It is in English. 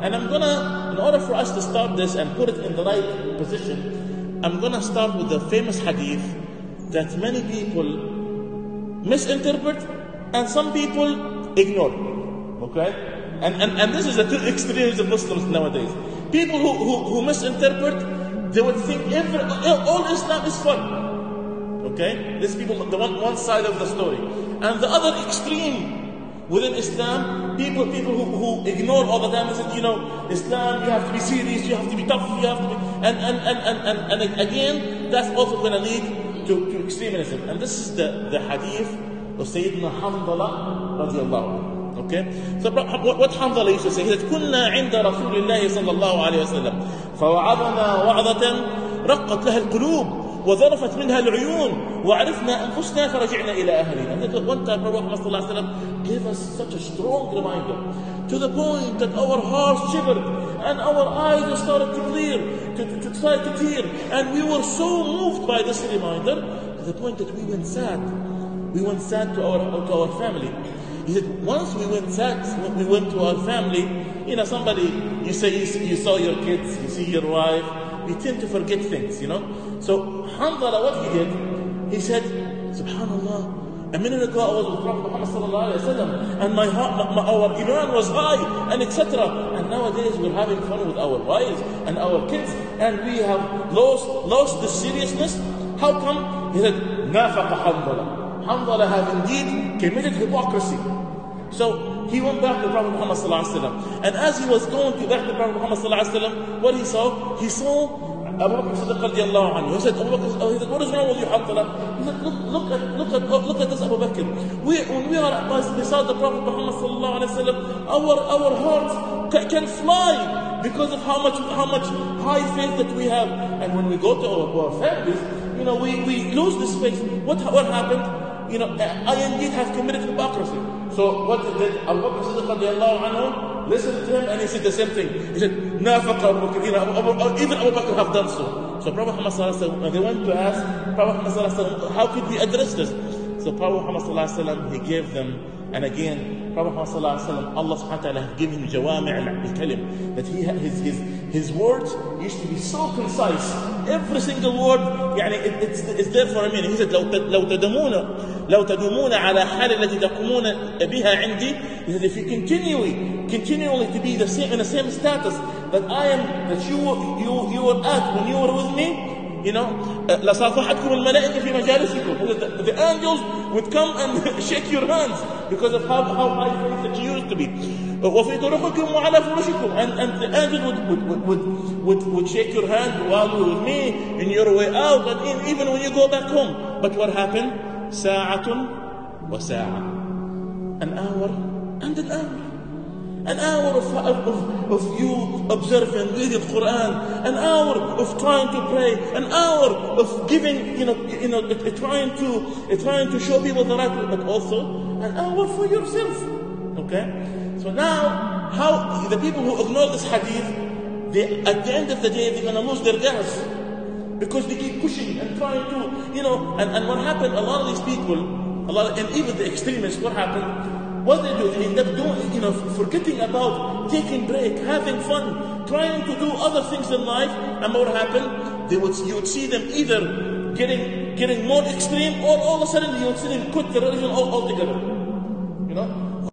And I'm gonna, in order for us to start this and put it in the right position, I'm gonna start with the famous hadith that many people misinterpret and some people ignore. Okay? And, and, and this is the two extremes of Muslims nowadays. People who, who, who misinterpret, they would think every, all Islam is fun. Okay? These people, the one, one side of the story. And the other extreme within Islam, people people who, who ignore all the time and say, you know, Islam, you have to be serious, you have to be tough, you have to be. And, and, and, and, and, and again, that's also going to lead to, to extremism. And this is the, the hadith of Sayyidina Hamdallah anhu. Okay? So what Hamdallah used to say, he said, كنا عند رسول الله صلى الله عليه وسلم فوعظنا وعظة رقت لها القلوب وذرفت منها العيون وعرفنا انفسنا فرجعنا إلى اهلنا. And that one time Prophet Muhammad sallallahu alaihi wasallam gave us such a strong reminder to the point that our hearts shivered and our eyes started to clear, to, to, to try to tear, and we were so moved by this reminder to the point that we went sad. We went sad to our to our family. He said, once we went sad, we went to our family. You know, somebody you say you, you saw your kids, you see your wife, we tend to forget things, you know. So Hamdallah, what he did, he said, Subhanallah, a minute ago I was with Prophet Muhammad sallallahu alayhi wa sallam, and my heart, my, our iman was high, and etc. And nowadays we're having fun with our wives and our kids, and we have lost, lost the seriousness. How come? He said, نافق Hamdallah. Hamdallah have indeed committed hypocrisy. So he went back to Prophet Muhammad and as he was going to back to Prophet Muhammad what he saw, he saw Abu Bakr Siddiq radiallahu anhu. He said, Abu Bakr, oh, he said, what is wrong with you, Hanzala? He said, look, look at, look at, oh, look at this, Abu Bakr. We, when we are beside the Prophet Muhammad sallallahu our, our hearts can fly because of how much, how much high faith that we have. And when we go to our, our families, you know, we, we lose this faith. What, what happened? You know, I indeed have committed hypocrisy. So what did Abu Bakr Siddiq listen to him and he said the same thing. He said, Nafaqa Abu Bakr, you know, even Abu Bakr have done so. So Prophet Muhammad sallallahu alaihi they went to ask Prophet Muhammad how could we address this? So Prophet Muhammad he gave them, and again, Prophet Muhammad Allah subhanahu wa ta'ala gave him jawami' al-kalim, that he his, his, his words used to be so concise. Every single word, يعني it, it's, it's there for a meaning. He said, لو لو تدمون لو تدومون على حال التي تقومون بها عندي, he said, if you continue, continually to be the same in the same status that I am, that you you you were at when you were with me, you know, لصافحتكم الملائكة في مجالسكم. The, the angels would come and shake your hands because of how, how high faith that you used to be. وفي طرقكم وعلى فرشكم. And, and the angel would, would, would, would, would shake your hand while you were with me in your way out and even when you go back home. But what happened? ساعة وساعة. An hour and an hour. an hour of, of, of you observing, reading Quran, an hour of trying to pray, an hour of giving, you know, you know, uh, trying to uh, trying to show people the right way, but also an hour for yourself. Okay? So now, how the people who ignore this hadith, they, at the end of the day, they're gonna lose their gas. Because they keep pushing and trying to, you know, and, and what happened, a lot of these people, a lot, of, and even the extremists, what happened? What they do, they end up doing, you know, forgetting about taking break, having fun, trying to do other things in life. And what happened? They would, you would see them either getting, getting more extreme, or all of a sudden you would see them quit the religion altogether.